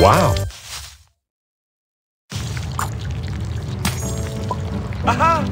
Wow. Aha!